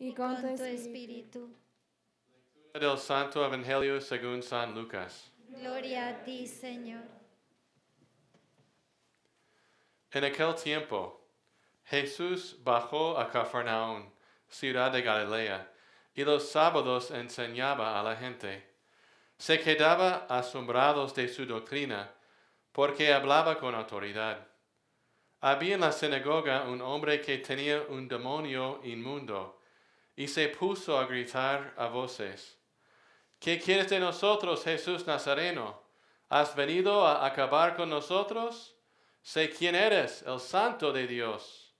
y con tu tu espíritu. espíritu. Del Santo Evangelio según San Lucas. Gloria a ti, Señor. En aquel tiempo, Jesús bajó a Cafarnaún, ciudad de Galilea, y los sábados enseñaba a la gente. Se quedaba asombrados de su doctrina, porque hablaba con autoridad. Había en la sinagoga un hombre que tenía un demonio inmundo, y se puso a gritar a voces. ¿Qué quieres de nosotros, Jesús Nazareno? ¿Has venido a acabar con nosotros? Sé quién eres, el santo de Dios.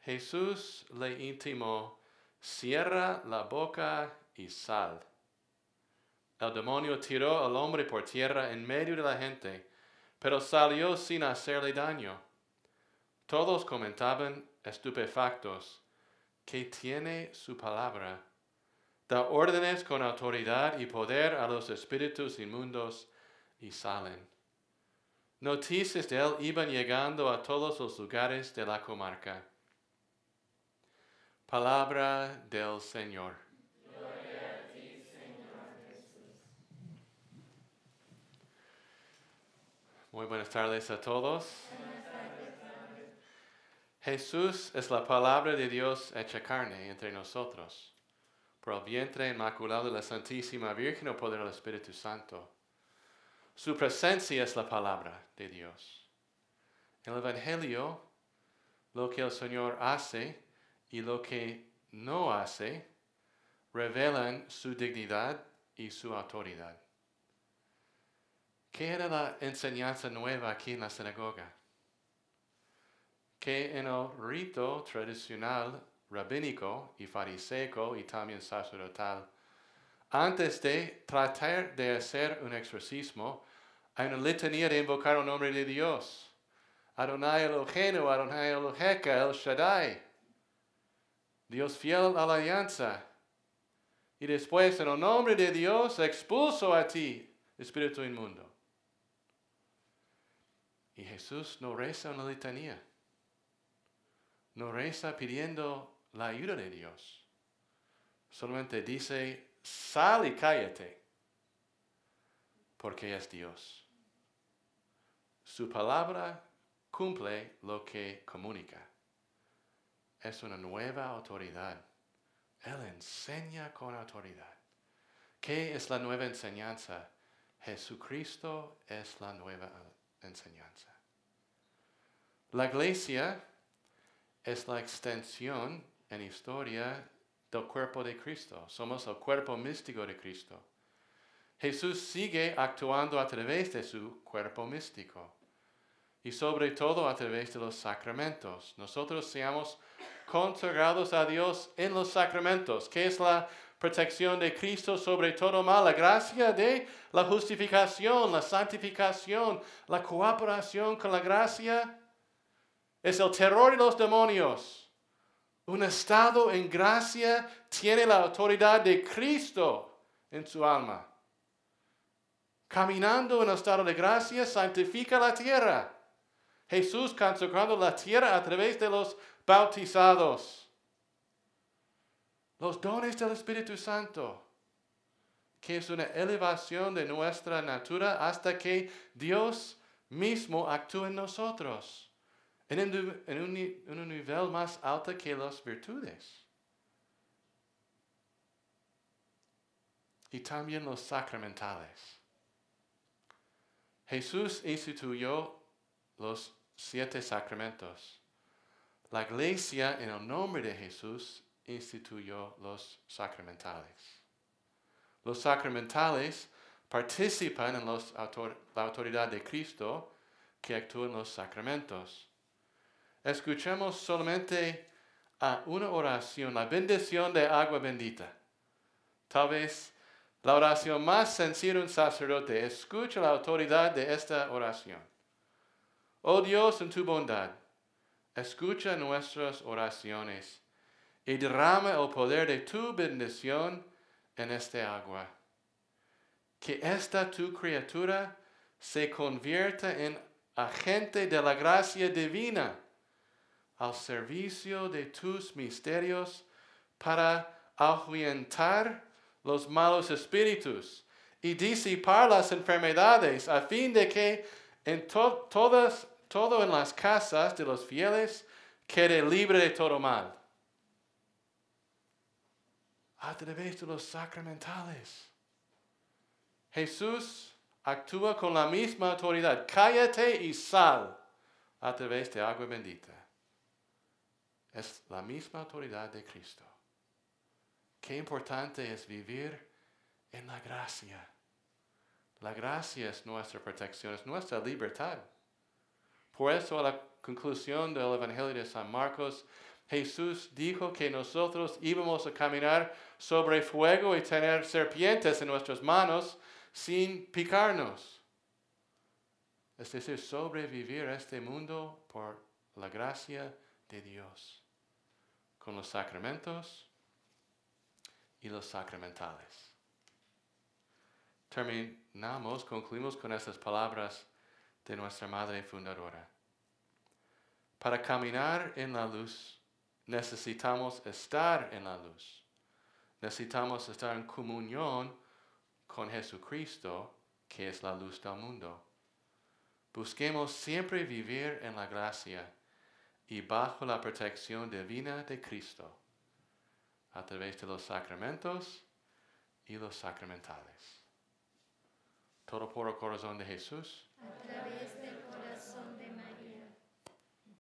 Jesús le intimó, cierra la boca y sal. El demonio tiró al hombre por tierra en medio de la gente, pero salió sin hacerle daño. Todos comentaban estupefactos, que tiene su palabra. Da órdenes con autoridad y poder a los espíritus inmundos y salen. Noticias de él iban llegando a todos los lugares de la comarca. Palabra del Señor. Muy buenas tardes a todos. Jesús es la palabra de Dios hecha carne entre nosotros, por el vientre inmaculado de la Santísima Virgen o poder del Espíritu Santo. Su presencia es la palabra de Dios. En el Evangelio, lo que el Señor hace y lo que no hace revelan su dignidad y su autoridad. ¿Qué era la enseñanza nueva aquí en la sinagoga? Que en el rito tradicional rabínico y fariseico y también sacerdotal, antes de tratar de hacer un exorcismo, hay una letanía de invocar el nombre de Dios. Adonai Eloheinu, Adonai Eloheka, El Shaddai. Dios fiel a la alianza. Y después, en el nombre de Dios, expulso a ti, espíritu inmundo. Y Jesús no reza una letanía. No reza pidiendo la ayuda de Dios. Solamente dice, sal y cállate, porque es Dios. Su palabra cumple lo que comunica. Es una nueva autoridad. Él enseña con autoridad. ¿Qué es la nueva enseñanza? Jesucristo es la nueva enseñanza. La iglesia es la extensión en historia del cuerpo de Cristo. Somos el cuerpo místico de Cristo. Jesús sigue actuando a través de su cuerpo místico y sobre todo a través de los sacramentos. Nosotros seamos consagrados a Dios en los sacramentos, que es la protección de Cristo sobre todo mal, la gracia de la justificación, la santificación, la cooperación con la gracia. Es el terror de los demonios. Un estado en gracia tiene la autoridad de Cristo en su alma. Caminando en estado de gracia santifica la tierra. Jesús consagrando la tierra a través de los bautizados. Los dones del Espíritu Santo, que es una elevación de nuestra natura hasta que Dios mismo actúa en nosotros, en un, en un, en un nivel más alto que las virtudes. Y también los sacramentales. Jesús instituyó los siete sacramentos. La iglesia en el nombre de Jesús instituyó los sacramentales. Los sacramentales participan en los autor- la autoridad de Cristo que actúa en los sacramentos. Escuchemos solamente a una oración, la bendición de agua bendita. Tal vez la oración más sencilla de un sacerdote. Escucha la autoridad de esta oración. Oh Dios, en tu bondad, escucha nuestras oraciones y derrama el poder de tu bendición en este agua. Que esta tu criatura se convierta en agente de la gracia divina al servicio de tus misterios para ahuyentar los malos espíritus y disipar las enfermedades a fin de que en to- todas, todo en las casas de los fieles quede libre de todo mal. A través de los sacramentales. Jesús actúa con la misma autoridad. Cállate y sal a través de agua bendita. Es la misma autoridad de Cristo. Qué importante es vivir en la gracia. La gracia es nuestra protección, es nuestra libertad. Por eso a la conclusión del Evangelio de San Marcos, Jesús dijo que nosotros íbamos a caminar sobre fuego y tener serpientes en nuestras manos sin picarnos. Es decir, sobrevivir a este mundo por la gracia de Dios, con los sacramentos y los sacramentales. Terminamos, concluimos con estas palabras de nuestra Madre Fundadora. Para caminar en la luz necesitamos estar en la luz. Necesitamos estar en comunión con Jesucristo, que es la luz del mundo. Busquemos siempre vivir en la gracia y bajo la protección divina de Cristo, a través de los sacramentos y los sacramentales. Todo por el corazón de Jesús.